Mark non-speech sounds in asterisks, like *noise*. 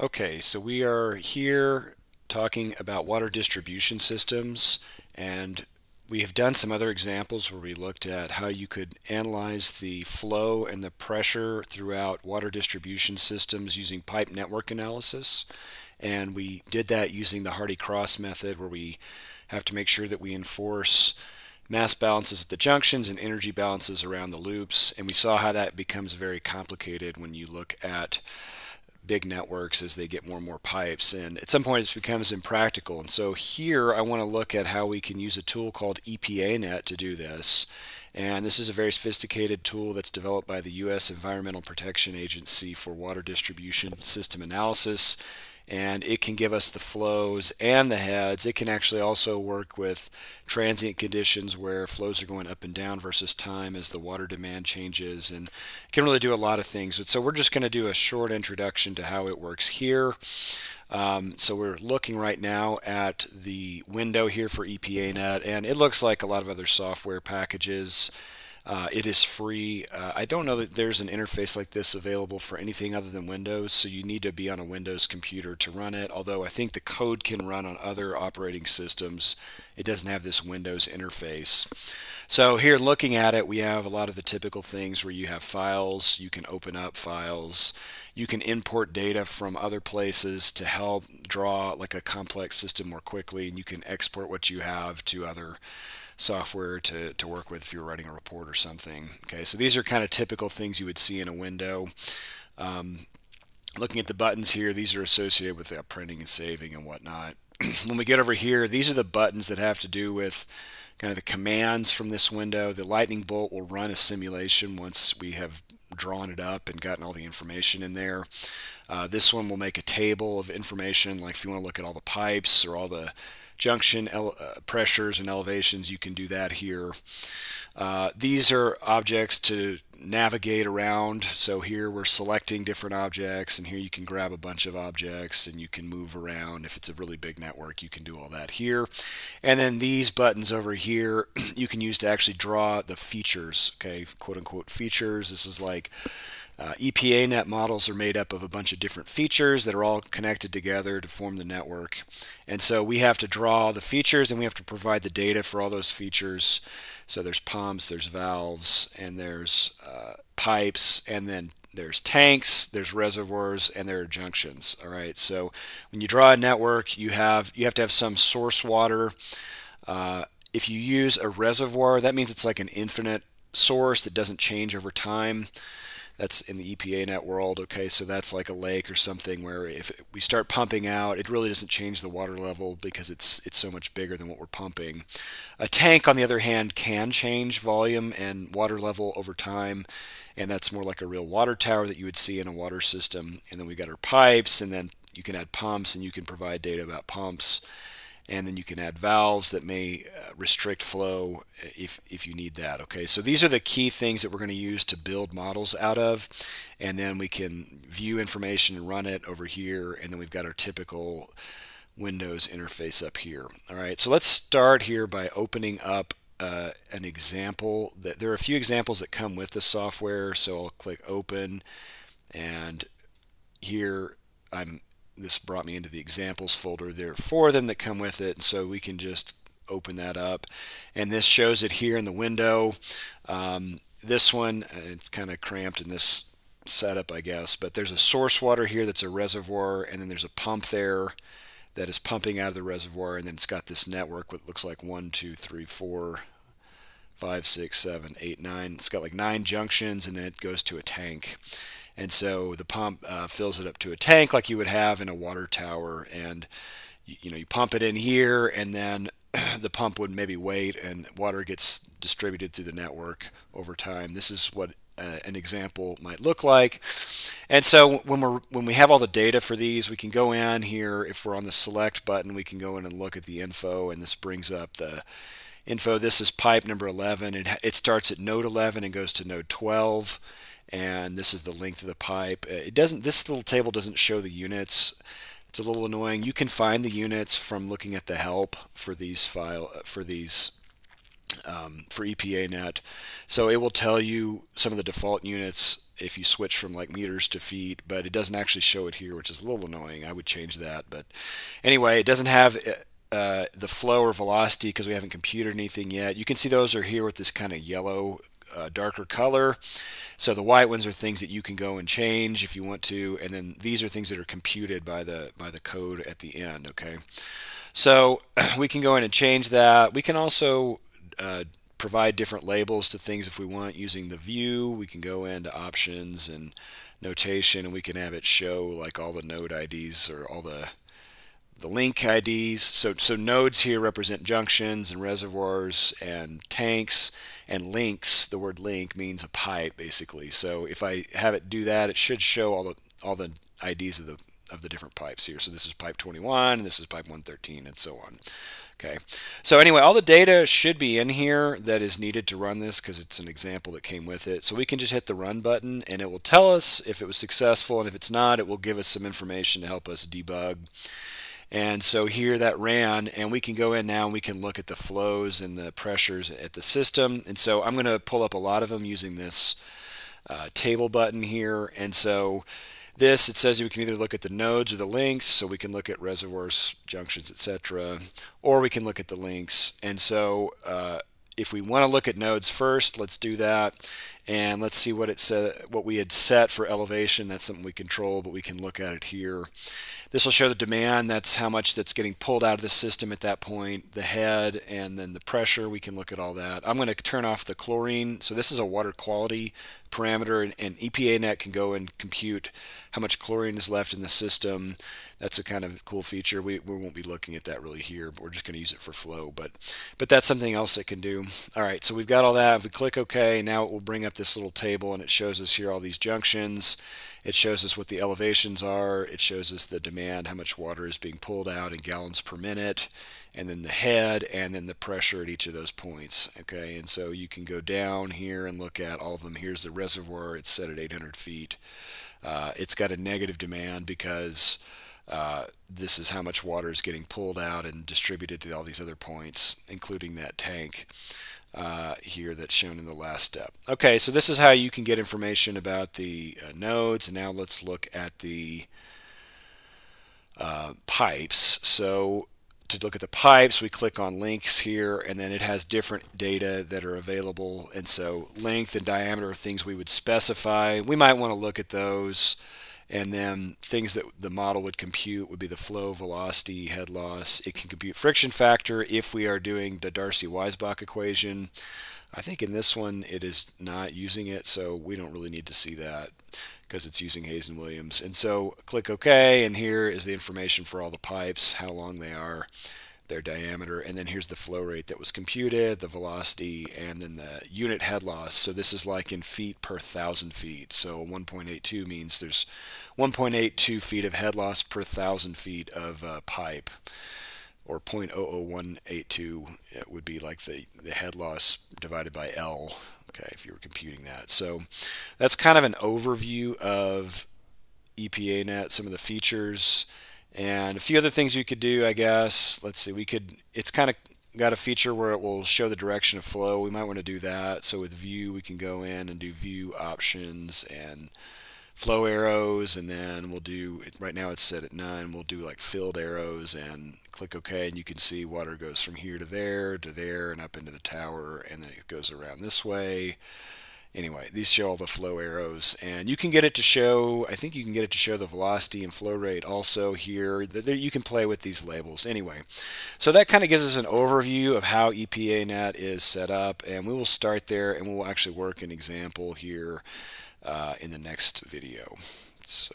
Okay, so we are here talking about water distribution systems and we have done some other examples where we looked at how you could analyze the flow and the pressure throughout water distribution systems using pipe network analysis. And we did that using the Hardy-Cross method where we have to make sure that we enforce mass balances at the junctions and energy balances around the loops. And we saw how that becomes very complicated when you look at big networks as they get more and more pipes and at some point it becomes impractical and so here I want to look at how we can use a tool called EPANET to do this and this is a very sophisticated tool that's developed by the U.S. Environmental Protection Agency for water distribution system analysis and it can give us the flows and the heads. It can actually also work with transient conditions where flows are going up and down versus time as the water demand changes and it can really do a lot of things. But So we're just going to do a short introduction to how it works here. Um, so we're looking right now at the window here for EPANET and it looks like a lot of other software packages. Uh, it is free. Uh, I don't know that there's an interface like this available for anything other than Windows, so you need to be on a Windows computer to run it, although I think the code can run on other operating systems. It doesn't have this Windows interface. So here looking at it, we have a lot of the typical things where you have files, you can open up files, you can import data from other places to help draw like a complex system more quickly, and you can export what you have to other software to, to work with if you're writing a report or something. Okay, so these are kind of typical things you would see in a window. Um, looking at the buttons here, these are associated with printing and saving and whatnot. *clears throat* when we get over here, these are the buttons that have to do with kind of the commands from this window. The lightning bolt will run a simulation once we have drawn it up and gotten all the information in there. Uh, this one will make a table of information, like if you want to look at all the pipes or all the junction uh, pressures and elevations, you can do that here. Uh, these are objects to navigate around. So here we're selecting different objects and here you can grab a bunch of objects and you can move around. If it's a really big network, you can do all that here. And then these buttons over here, *clears throat* you can use to actually draw the features, okay, quote unquote features. This is like uh, EPANET models are made up of a bunch of different features that are all connected together to form the network. And so we have to draw the features and we have to provide the data for all those features. So there's pumps, there's valves, and there's uh, pipes, and then there's tanks, there's reservoirs, and there are junctions. All right. So when you draw a network, you have you have to have some source water. Uh, if you use a reservoir, that means it's like an infinite source that doesn't change over time that's in the EPANET world. Okay, so that's like a lake or something where if we start pumping out, it really doesn't change the water level because it's it's so much bigger than what we're pumping. A tank, on the other hand, can change volume and water level over time, and that's more like a real water tower that you would see in a water system. And then we got our pipes, and then you can add pumps, and you can provide data about pumps and then you can add valves that may uh, restrict flow if, if you need that. Okay, so these are the key things that we're going to use to build models out of, and then we can view information and run it over here, and then we've got our typical Windows interface up here. All right, so let's start here by opening up uh, an example. That There are a few examples that come with the software, so I'll click Open, and here I'm this brought me into the examples folder. There are four of them that come with it, so we can just open that up. And this shows it here in the window. Um, this one, uh, it's kind of cramped in this setup, I guess, but there's a source water here that's a reservoir, and then there's a pump there that is pumping out of the reservoir, and then it's got this network what looks like one, two, three, four, five, six, seven, eight, nine. It's got like nine junctions, and then it goes to a tank. And so the pump uh, fills it up to a tank like you would have in a water tower. And you, you know, you pump it in here, and then *clears throat* the pump would maybe wait, and water gets distributed through the network over time. This is what uh, an example might look like. And so when we're when we have all the data for these, we can go in here. If we're on the select button, we can go in and look at the info, and this brings up the info. This is pipe number 11, and it starts at node 11 and goes to node 12 and this is the length of the pipe. Uh, it doesn't. This little table doesn't show the units. It's a little annoying. You can find the units from looking at the help for these file uh, for these um, for EPANET. So it will tell you some of the default units if you switch from like meters to feet, but it doesn't actually show it here, which is a little annoying. I would change that. But anyway, it doesn't have uh, the flow or velocity because we haven't computed anything yet. You can see those are here with this kind of yellow uh, darker color. So the white ones are things that you can go and change if you want to, and then these are things that are computed by the by the code at the end. Okay, so *clears throat* we can go in and change that. We can also uh, provide different labels to things if we want using the view. We can go into options and notation, and we can have it show like all the node IDs or all the the link IDs. So, so nodes here represent junctions and reservoirs and tanks and links. The word link means a pipe basically. So if I have it do that, it should show all the all the IDs of the of the different pipes here. So this is pipe 21 and this is pipe 113 and so on. Okay. So anyway, all the data should be in here that is needed to run this because it's an example that came with it. So we can just hit the run button and it will tell us if it was successful and if it's not, it will give us some information to help us debug and so here that ran, and we can go in now and we can look at the flows and the pressures at the system. And so I'm going to pull up a lot of them using this uh, table button here. And so this, it says we can either look at the nodes or the links, so we can look at reservoirs, junctions, etc., or we can look at the links. And so uh, if we want to look at nodes first, let's do that. And let's see what it said, what we had set for elevation. That's something we control, but we can look at it here. This will show the demand, that's how much that's getting pulled out of the system at that point, the head, and then the pressure, we can look at all that. I'm going to turn off the chlorine, so this is a water quality parameter, and, and EPANET can go and compute how much chlorine is left in the system. That's a kind of cool feature. We, we won't be looking at that really here, but we're just going to use it for flow. But but that's something else it can do. All right, so we've got all that. If we click OK, now it will bring up this little table, and it shows us here all these junctions. It shows us what the elevations are. It shows us the demand, how much water is being pulled out in gallons per minute, and then the head, and then the pressure at each of those points. Okay, and so you can go down here and look at all of them. Here's the reservoir. It's set at 800 feet. Uh, it's got a negative demand because uh, this is how much water is getting pulled out and distributed to all these other points, including that tank uh, here that's shown in the last step. Okay, so this is how you can get information about the uh, nodes. And now let's look at the uh, pipes. So to look at the pipes, we click on links here, and then it has different data that are available. And so length and diameter are things we would specify. We might want to look at those. And then things that the model would compute would be the flow, velocity, head loss. It can compute friction factor if we are doing the Darcy-Weisbach equation. I think in this one it is not using it, so we don't really need to see that because it's using Hazen-Williams. And so click OK, and here is the information for all the pipes, how long they are their diameter, and then here's the flow rate that was computed, the velocity, and then the unit head loss. So this is like in feet per thousand feet. So 1.82 means there's 1.82 feet of head loss per thousand feet of uh, pipe, or 0.00182 it would be like the, the head loss divided by L, okay, if you were computing that. So that's kind of an overview of EPANET, some of the features, and a few other things you could do, I guess. Let's see, we could, it's kind of got a feature where it will show the direction of flow. We might want to do that. So with view, we can go in and do view options and flow arrows. And then we'll do, right now it's set at none. We'll do like filled arrows and click OK. And you can see water goes from here to there, to there, and up into the tower. And then it goes around this way anyway, these show all the flow arrows, and you can get it to show, I think you can get it to show the velocity and flow rate also here. You can play with these labels anyway. So that kind of gives us an overview of how EPANET is set up, and we will start there, and we'll actually work an example here uh, in the next video. So.